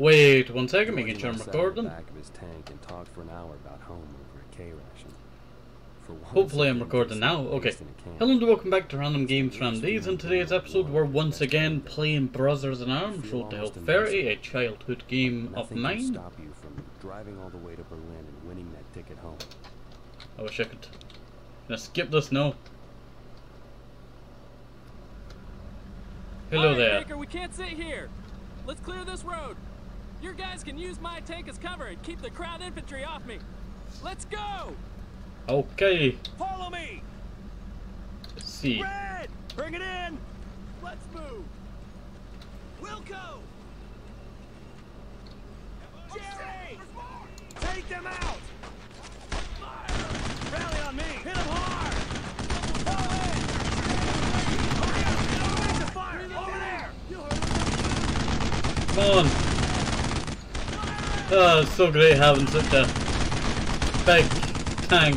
Wait one second, making Gordon sure I'm sat in the recording. back of his tank and talked for an hour about home over a K ration. For once, Hopefully I'm recording now. Okay. based in a camp. Hello and welcome back to Random Games Random Days. In today's episode, we're once again playing Brothers in Arms Road to Hill 30, a childhood game of Nothing mine. stop you from driving all the way to Berlin and winning that ticket home. I wish I could. Now skip this now. Hello there. Baker, we can't sit here. Let's clear this road. Your guys can use my tank as cover and keep the Kraut infantry off me. Let's go! Okay, Follow me! let's see. Red! Bring it in! Let's move! Wilco! Jerry! Take them out! Fire! Rally on me! Hit them hard! Fall in! Hurry up! Fire! Over there! Come on. Oh, it's so great having such a big tank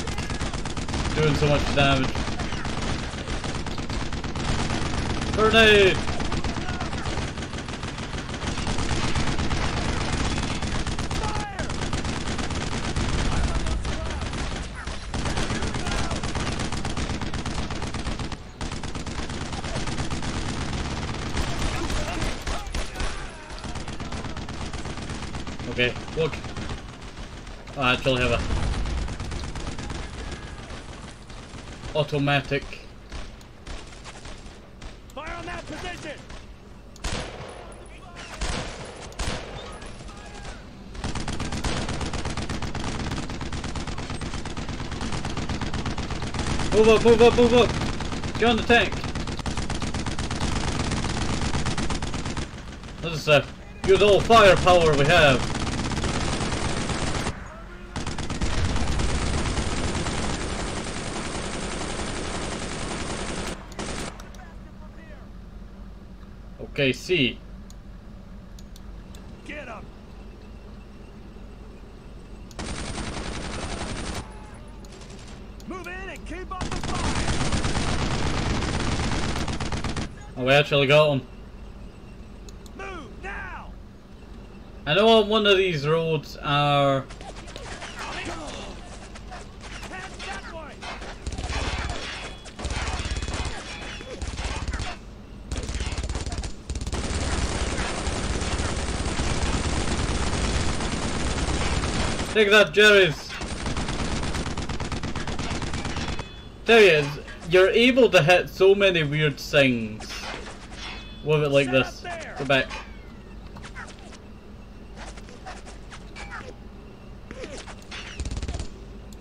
doing so much damage. Grenade! Okay, look. I actually have a automatic. Fire on that position! Move up, move up, move up! Get on the tank! This is uh, use all firepower we have. Okay, see. Get him! Move in and keep up the fire! Oh, we actually got him. Move now! I know on one of these roads are Head that way! Take that, Jerry's. There he is. you're able to hit so many weird things with it like this. Go back.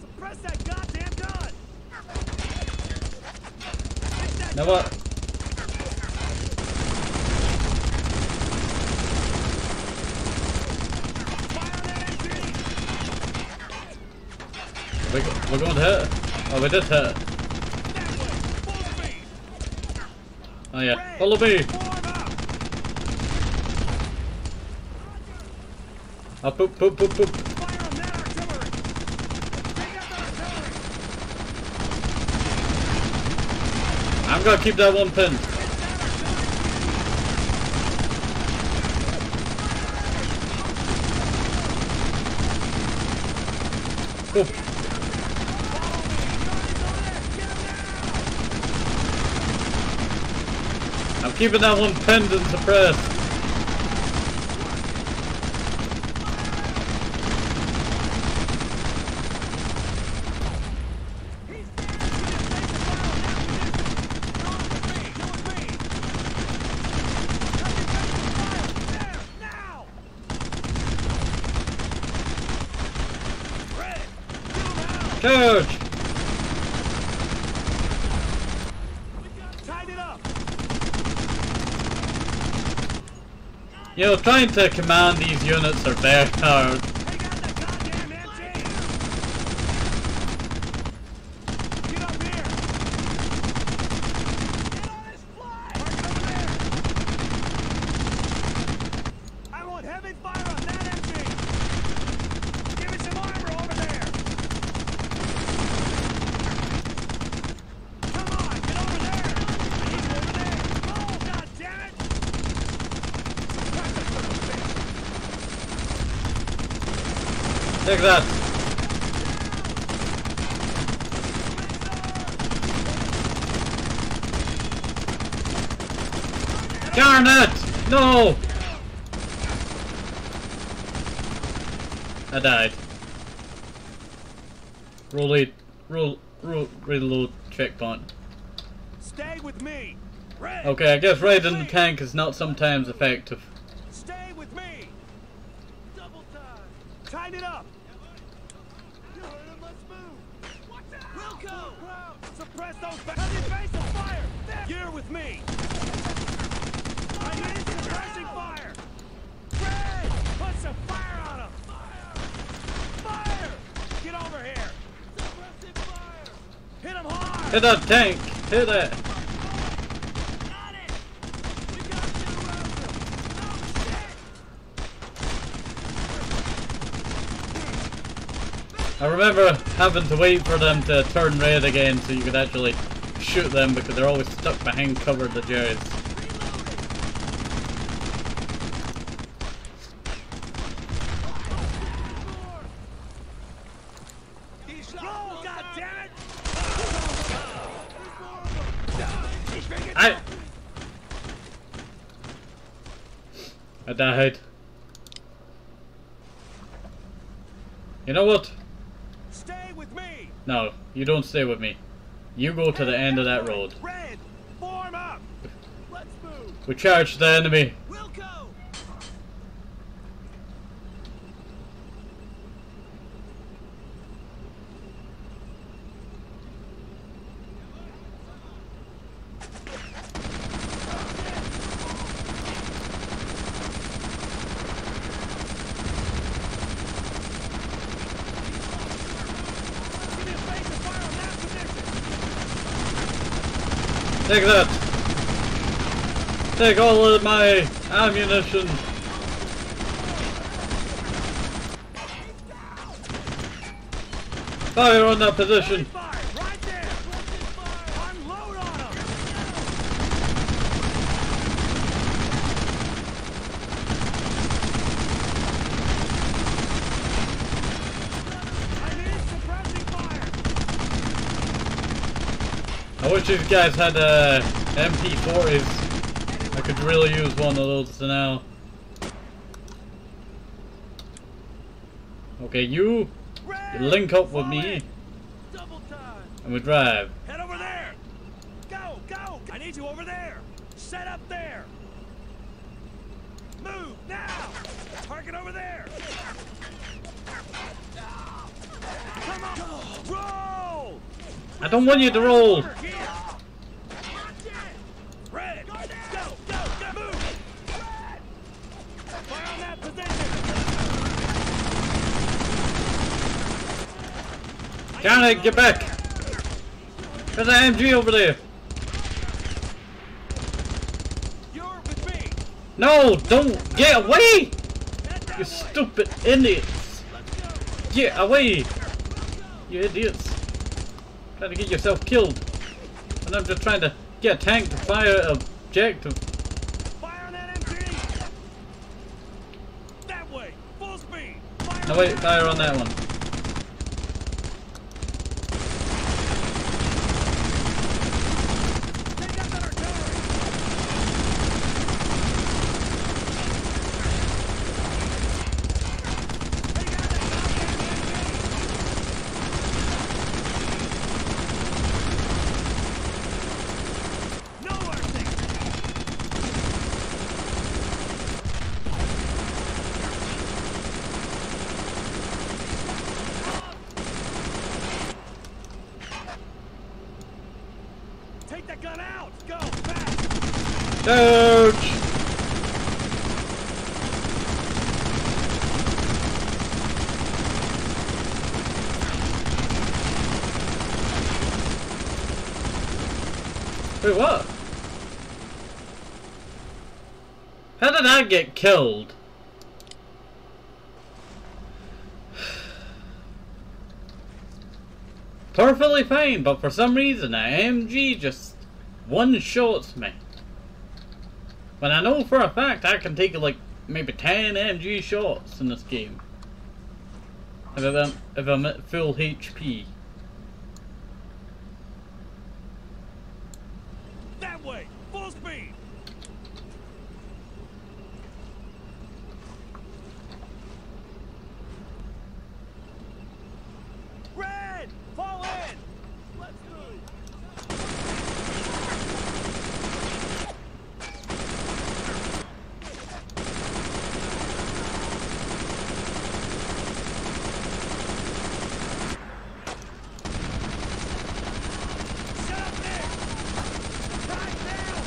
Suppress that goddamn gun! Now what? Fire on that entry! We, we're going to hit. Oh, we did hit. Oh yeah. Follow me. Up! Take out that artillery! I'm gonna keep that one pin. Go. Keeping that one pinned and suppressed. Trying to command these units are hard. I want heavy fire on that MG! Give me some armor over there! Come on, get over there! He's over there! Oh, God damn it! Crack that son of a bitch! Take that. Darn it! No! I died. Roll it. Roll. Roll. Reload checkpoint. Stay with me. Red. Okay, I guess riding the tank is not sometimes effective. Stay with me. Double time. Tighten it up. You heard him. Let's move. Watch out. Wilco. Suppress those. Ba- your face on fire. There. You're with me. I need suppressing fire. Red. Put some fire on him. Fire. Fire. Get over here. Suppressing fire. Hit him hard. Hit that tank! Hit it! Got it. We got two rounds of- Oh, shit. I remember having to wait for them to turn red again so you could actually shoot them because they're always stuck behind cover the Jerry's. I I died. You know what? Stay with me! No, you don't stay with me. You go to the end of that road. Red, form up! Let's move! We charge the enemy. Wilco! Give me a face and fire on that position! Take that. Take all of my ammunition. Fire on that position. Fire, right there! Unload on him! I need suppressing fire! I wish you guys had uh, MP40s. I could really use one of those now. Okay, you link up with me and we drive. Head over there! Go, go! I need you over there! Set up there! Move, now! Target over there! Come on! Roll! I don't want you to roll. Janet, get back! There's an MG over there. No, don't get away! You stupid idiots! Get away! You idiots! Trying to get yourself killed. And I'm just trying to get a tank to fire an objective. Fire on that MG! That way! Full speed! Fire No wait, fire on that one. Take out that artillery! Take out that goddamn MG! No mercy! Take that gun out! Go! Fast! Ouch! Wait, what? How did I get killed? Perfectly fine, but for some reason, an MG just one shots me. When I know for a fact I can take like maybe 10 MG shots in this game. If I'm, if I'm at full HP. That way! Full speed! Red! Fall in! Let's move! Shut up there! Time down!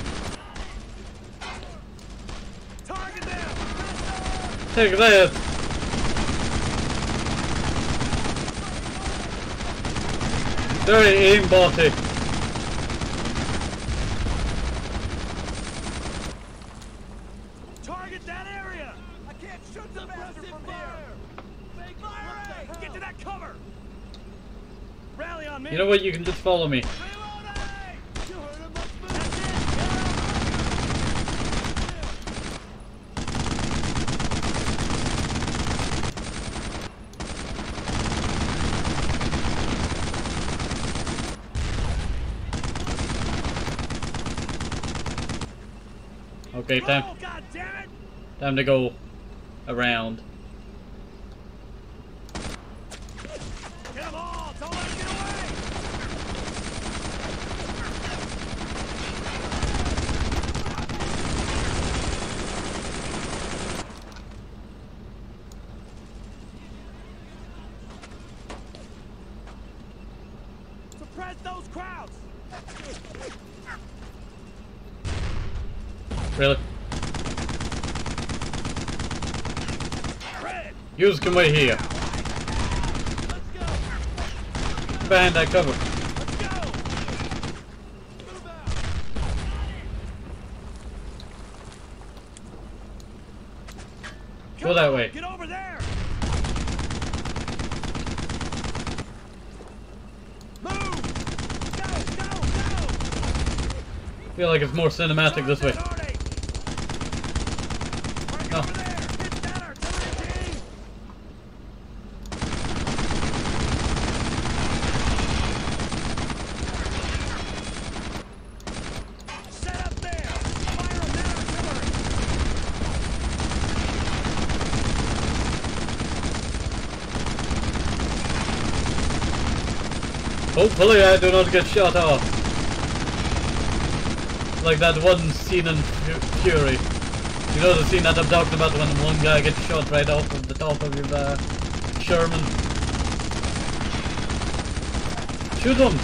Target them! Take that! Very aimbotty. Target that area! I can't shoot the bastard from here! Fire! Get to that cover! Rally on me! You know what? You can just follow me. Reloading! You heard him, let's move! That's it! Okay, time Roll, God damn it! time to go around. Get them all! Don't let them get away! Suppress those Krauts! Really? Red! Yous can wait here. Behind that cover. Go! Move out! Go Come that way. Get over there! Move! Go, go, go! feel like it's more cinematic this way that Hardy! Target No. over there! Hit that artillery team! Set up there! Fire on that artillery! Hopefully I do not get shot off. Like that one scene in Fury. You know the scene that I'm talking about when one guy gets shot right off of the top of your uh, Sherman. Shoot him!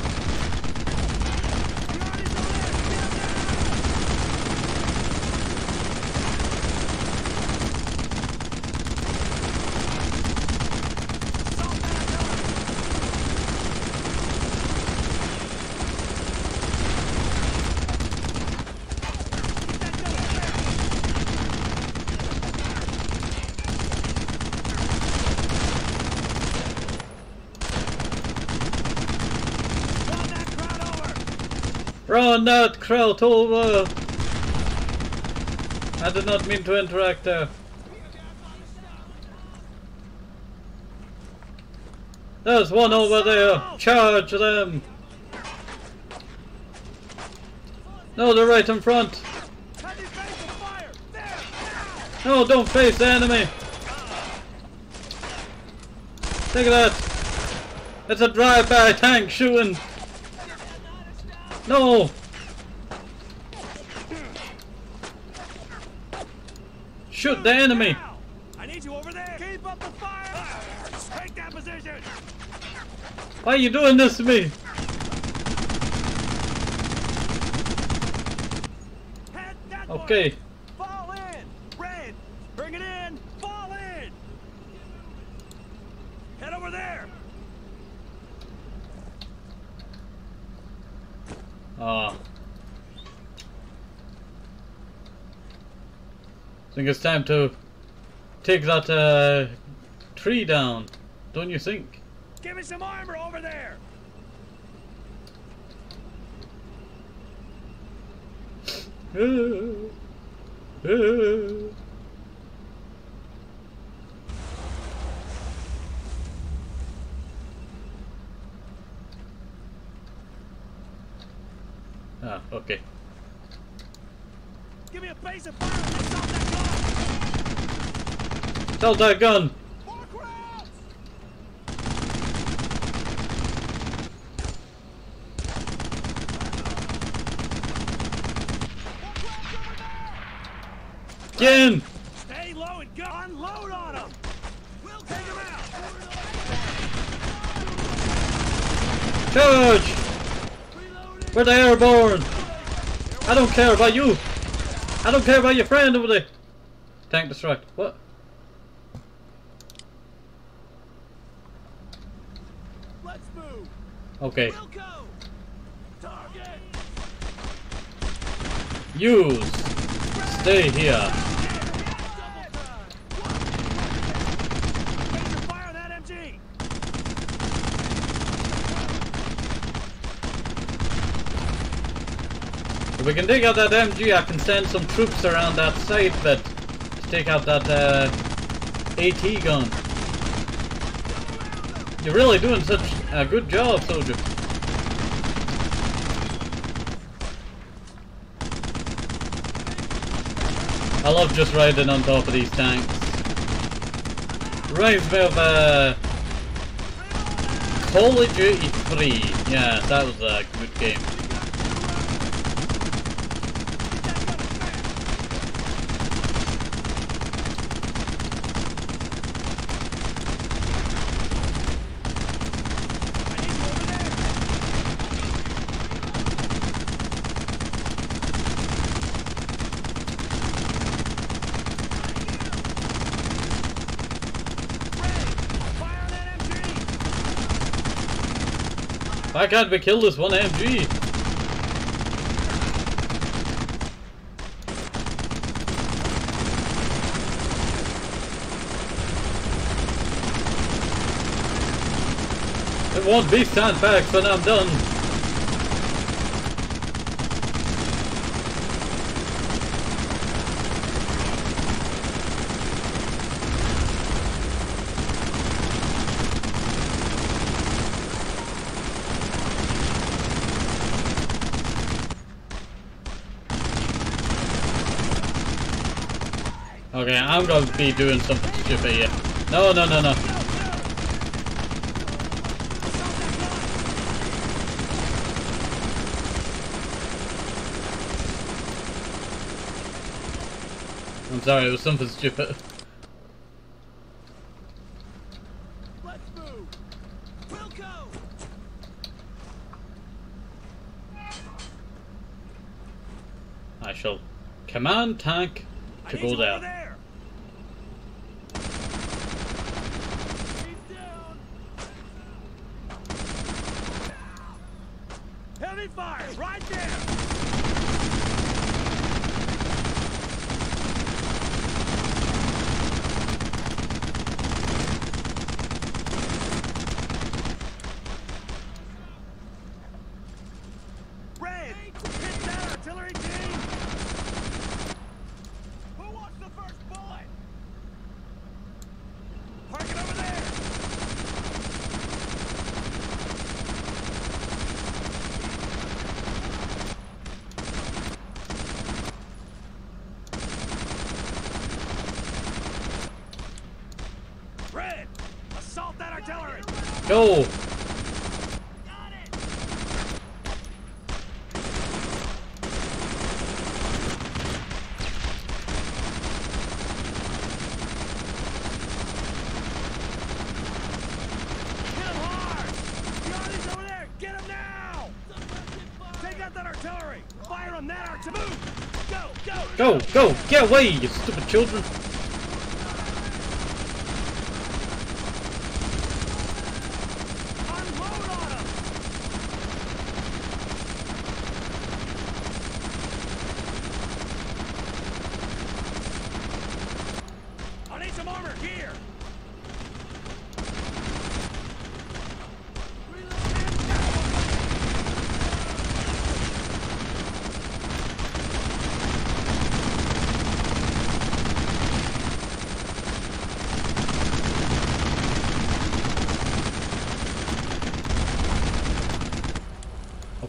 Run that Kraut over! Run that Kraut over! I did not mean to interact there. There's one over there! Charge them! No, they're right in front! No, don't face the enemy! Look at that! It's a drive-by tank shooting! No! Shoot the enemy! I need you over there! Keep up the fire! Take that position! Why are you doing this to me? Okay. think it's time to take that uh, tree down, don't you think? Give me some armor over there! ah, okay. Give me a base of fire! Let's that gun. Tell that gun! Get! Stay low and go. Unload on them. We'll take them out. Charge! We're the airborne! I don't care about you! I don't care about your friend over there! Tank destruct. What? Let's move. Okay. We'll go. Target. Use! Stay here. Double time. Raise your fire on that MG. If we can take out that MG, I can send some troops around that site to take out that uh, AT gun. You're really doing such a good job, soldier. I love just riding on top of these tanks. Reminds me of uh, Call of Duty 3. Yeah, that was a good game. I need you over there. Ray, fire on that MG. Why can't we kill this one MG? It won't be sandbags when I'm done. Okay, I'm gonna be doing something stupid here. No, no, no, no. I'm sorry, it was something stupid. Let's move. We'll go. I shall command tank to go down. there. He's down. Heavy fire, right there. Red, hit that artillery team. Who wants the first bullet? Park it over there. Red, assault that artillery. Go! Got it. Hit him hard! Johnny's over there! Get him now! Take out that artillery! Fire on that artillery! Go! Go! Go! Get away, you stupid children! Unload on him! I need some armor here!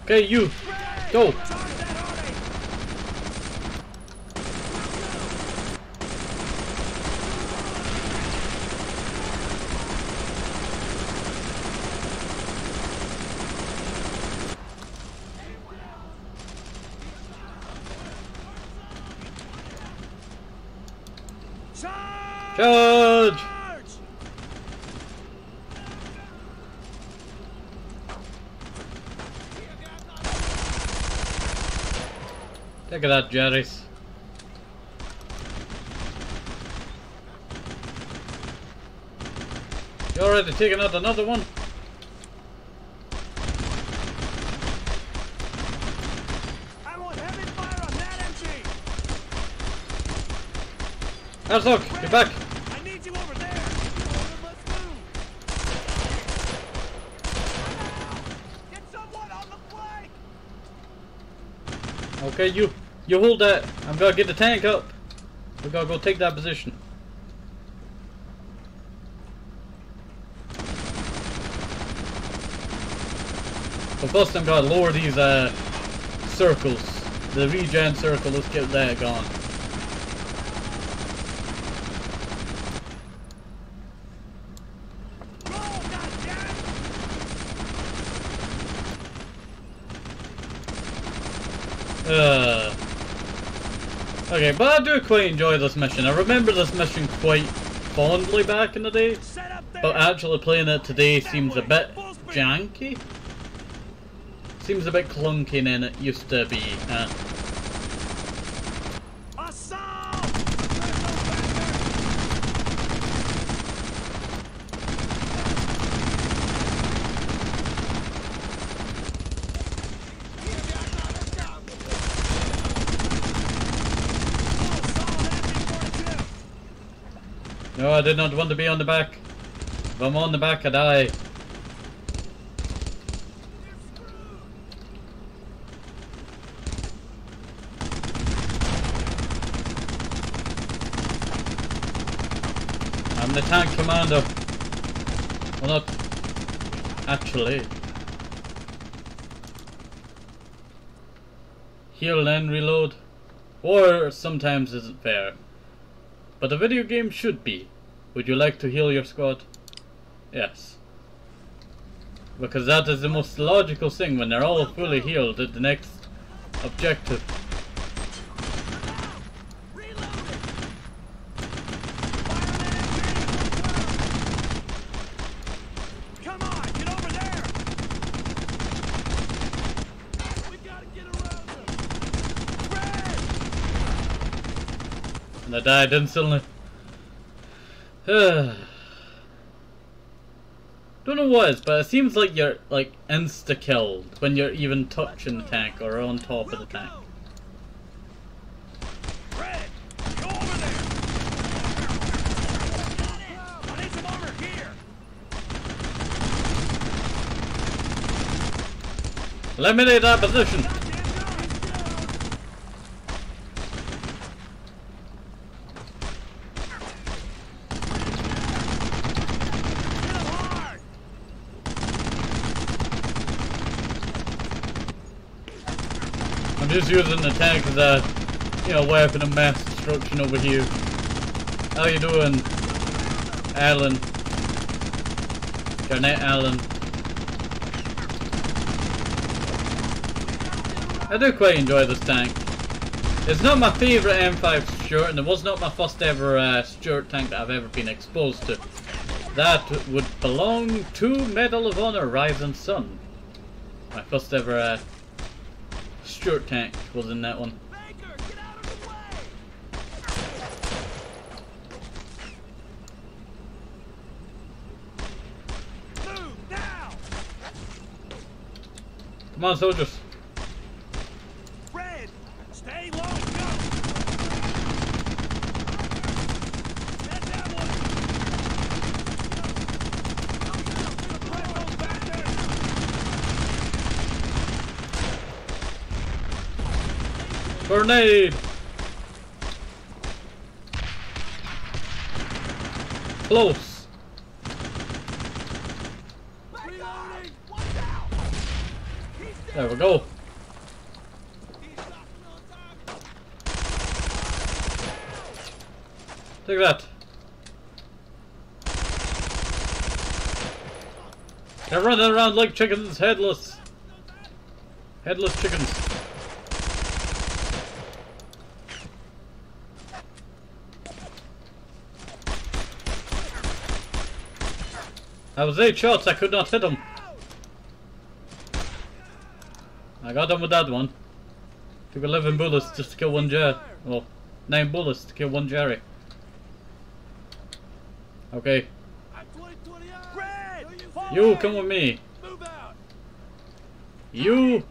Okay, you! Go! Charge that army! Charge! Charge! Take that, Jerry's. You already taking out another one? I want heavy fire on that MG! Herzog, get back! I need you over there! Let's move! Get someone on the flank! Okay, you you hold that. I'm gonna get the tank up. We gotta go take that position. But first I'm gonna lower these uh circles. The regen circle, let's get that gone. Roll, goddammit! Uh, okay, but I do quite enjoy this mission. I remember this mission quite fondly back in the day, but actually playing it today seems a bit janky. Seems a bit clunky than it used to be. Uh, Assault! Suppress those bastards! Solid enemy 42! No, I did not want to be on the back. If I'm on the back, I die. I'm the tank commander. Well, not actually. Heal and reload. War sometimes isn't fair. But a video game should be. Would you like to heal your squad? Yes. Because that is the most logical thing when they're all fully healed at the next objective. Come on, get over there! We gotta get around them! Red! And I died instantly. Don't know what but it seems like you're like insta killed when you're even touching the tank or on top of the tank. Eliminate that position! I'm just using the tank as a, you know, weapon of mass destruction over here. How you doing, Alan? Garnett Allen. I do quite enjoy this tank. It's not my favourite M5 Stuart, and it was not my first ever uh, Stuart tank that I've ever been exposed to. That would belong to Medal of Honor Rising Sun. My first ever uh, Stuart tank was in that one. Baker, get out of the way! Move now! Come on, soldiers. Grenade! Close. There we go. Take that. They're running around like chickens, headless. Headless chickens. That was eight shots, I could not hit him. I got him with that one. Took 11 bullets just to kill one Jerry. Well, 9 bullets to kill one Jerry. Okay, I'm 2020 Red! you come with me. You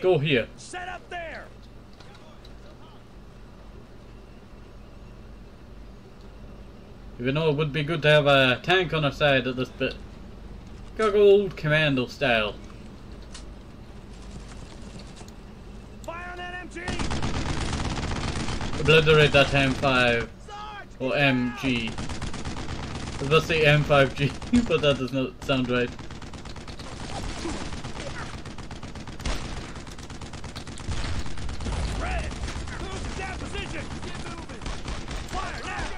go here. Set up there! Even though it would be good to have a tank on our side at this bit. Go old commando style. Fire on that MG! Obliterate that M5 or MG. I was about to say M5G, but that does not sound right. Red! Move to that position! Get moving! Fire now!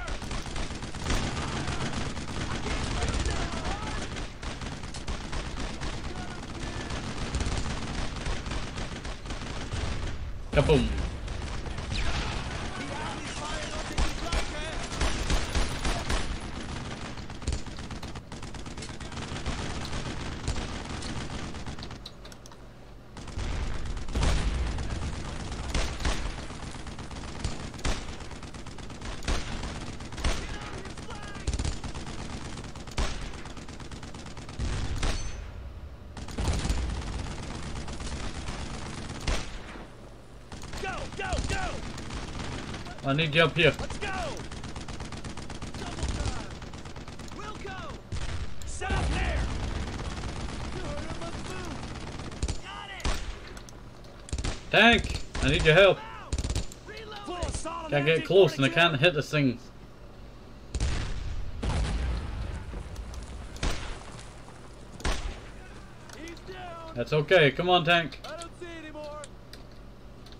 Kaboom. Go, go, go! I need you up here. Let's go! Double time! We'll go! Set up there! Good, let's move! Got it! Tank! I need your help. Reload! Full assault Can't get close and I D42. can't hit this thing. That's okay. Come on, tank. I don't see anymore.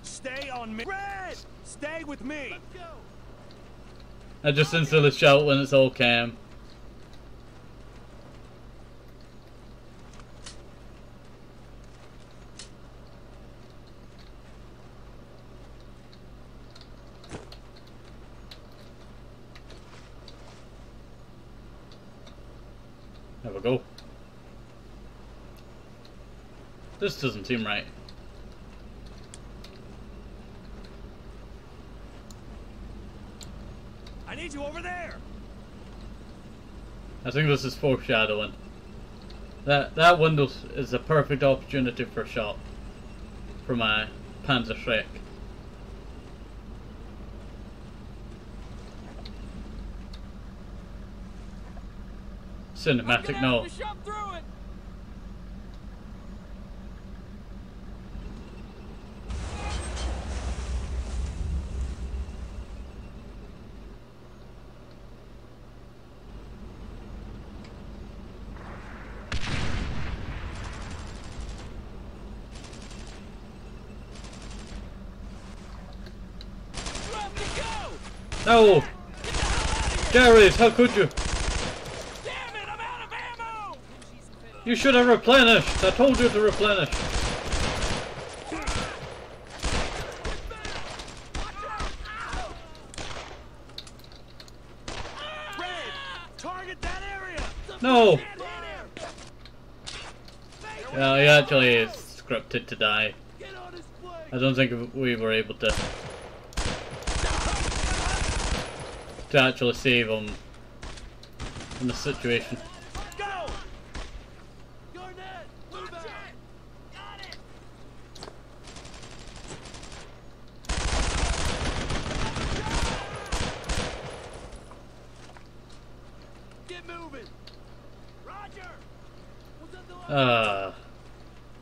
Stay on me. Red! Stay with me. I just instantly shout when it's all cam. There we go. This doesn't seem right. I need you over there. I think this is foreshadowing. That that window is a perfect opportunity for a shot for my Panzerschreck. Cinematic gonna no. have to shove through it. You have to go. Oh. No! Jared, how could you? You should have replenished! I told you to replenish! No! Yeah, he actually is scripted to die. I don't think we were able to to actually save him in the situation. Uh,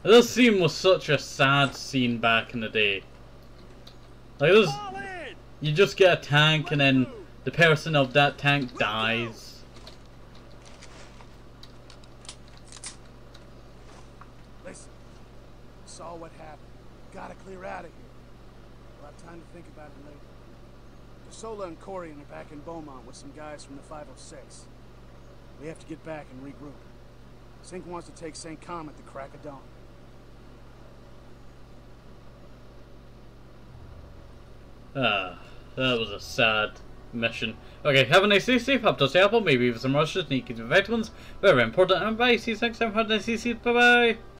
this scene was such a sad scene back in the day. Like this, you just get a tank and then the person of that tank dies. Listen, saw what happened. Gotta clear out of here. We'll have time to think about it later. Sola and Corian are back in Beaumont with some guys from the 506. We have to get back and regroup. Sink wants to take St. Côme at the crack of dawn. Ah, that was a sad mission. Okay, have a nice day, safe up to the apple, maybe even some rushes, sneaky vitamins, very important, and bye, see you next time, have a nice day, bye bye!